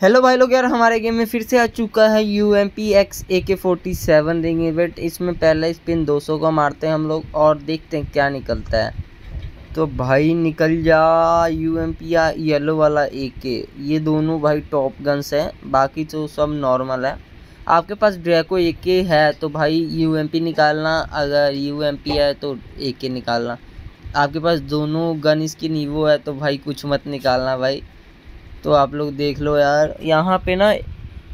Hello भाई लोग यार, हमारे गेम में फिर से आ चुका है U M P X A K forty seven ring event इसमें पहला स्पिन 200 का मारते हैं हम लोग और देखते हैं क्या निकलता है। तो भाई निकल जा यू एम पी या येलो वाला ए के ये दोनों भाई टॉप गन्स हैं, बाकी तो सब नॉर्मल है। आपके पास ड्रैको ए के है तो भाई यू एम पी निकालना, अगर यू एम पी है तो ए के निकालना। आपके पास दोनों गन इसकी नीवो है तो भाई कुछ मत निकालना भाई। तो आप लोग देख लो यार। यहाँ पे ना,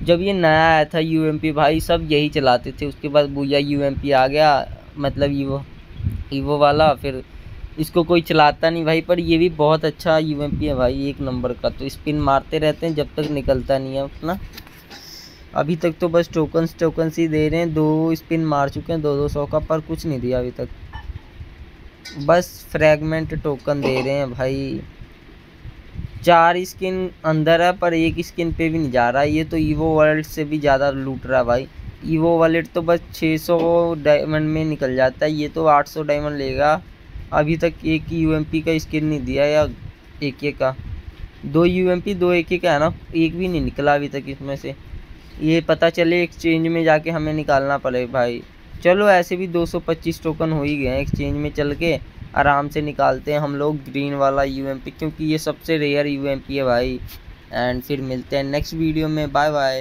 जब ये नया आया था यूएमपी भाई, सब यही चलाते थे। उसके बाद भूया यू आ गया मतलब ईवो ईवो वाला, फिर इसको कोई चलाता नहीं भाई, पर ये भी बहुत अच्छा यूएमपी है भाई, एक नंबर का। तो स्पिन मारते रहते हैं, जब तक निकलता नहीं है उतना अभी तक तो बस टोकन्स टोकन्स ही दे रहे हैं। दो स्पिन मार चुके हैं, दो दो सौ का, पर कुछ नहीं दिया अभी तक। बस फ्रैगमेंट टोकन दे रहे हैं भाई। चार स्किन अंदर है, पर एक स्किन पे भी नहीं जा रहा। है ये तो ईवो वॉलेट से भी ज़्यादा लूट रहा है भाई। ईवो वॉलेट तो बस 600 डायमंड में निकल जाता है। ये तो 800 डायमंड लेगा। अभी तक एक ही यू का स्किन नहीं दिया या एक एक का? दो यूएमपी दो एक का है ना? एक भी नहीं निकला अभी तक इसमें से। ये पता चले एक्सचेंज में जाके हमें निकालना पड़े भाई। चलो ऐसे भी 225 टोकन हो ही गए एक्सचेंज में चल के। आराम से निकालते हैं हम लोग ग्रीन वाला यूएमपी क्योंकि ये सबसे रेयर यूएमपी है भाई। एंड फिर मिलते हैं नेक्स्ट वीडियो में। Bye bye